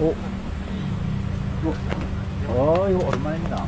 お. 어, 어 이거 얼마입니 다.